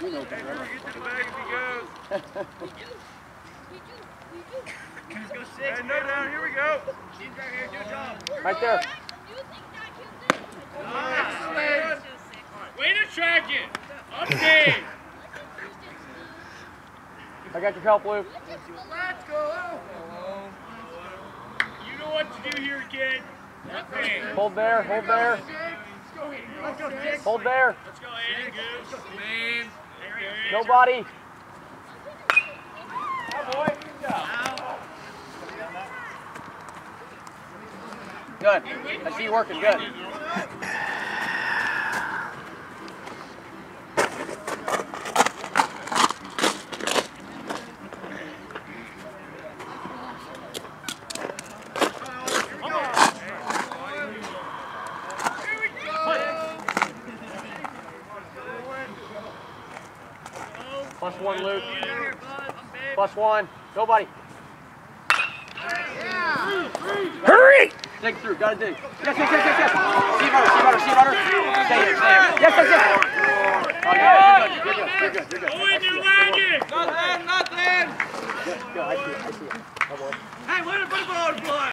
You know better. Get to the bag if he goes. Hey, no down, here we go. Right there. Nice. Way to track it. Up game. I got your help, Luke. Let's go. You know what to do here, kid. Hold there, hold there, Let's go, Jake. Hold there. Let's go, Aiden. Goose. Man. Nobody. Good. I see you working good. Plus one, Luke. Plus one. Nobody. Hurry! Dig through. Gotta dig. Yes, yes, yes, yes, yes. See butter, see butter, see butter. Stay here, stay here. Yes, yes, yes. Oh, yeah, you're good, you're good, you're good, you're good, you're good. You're lagging. Good, good. I see it, I see it.